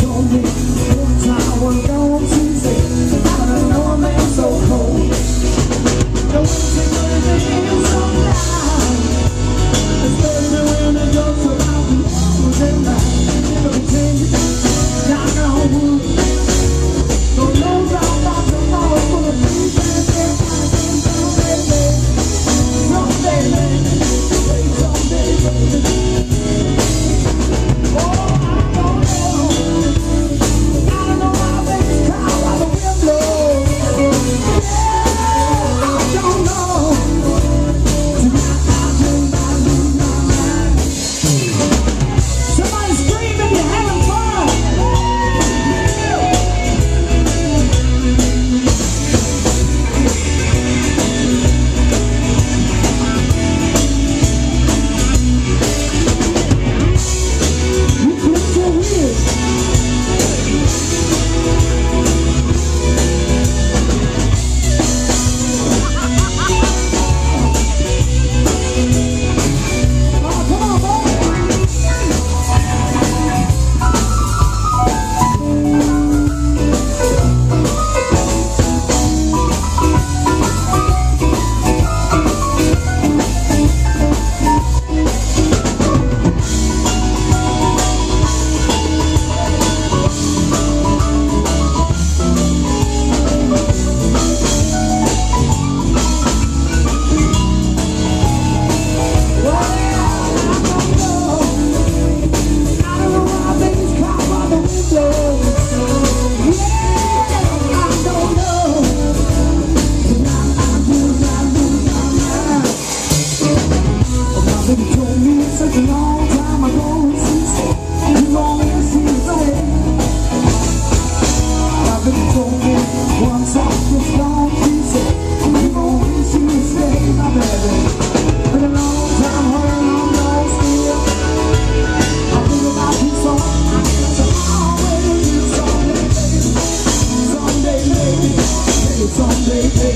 told me, one time, one baby.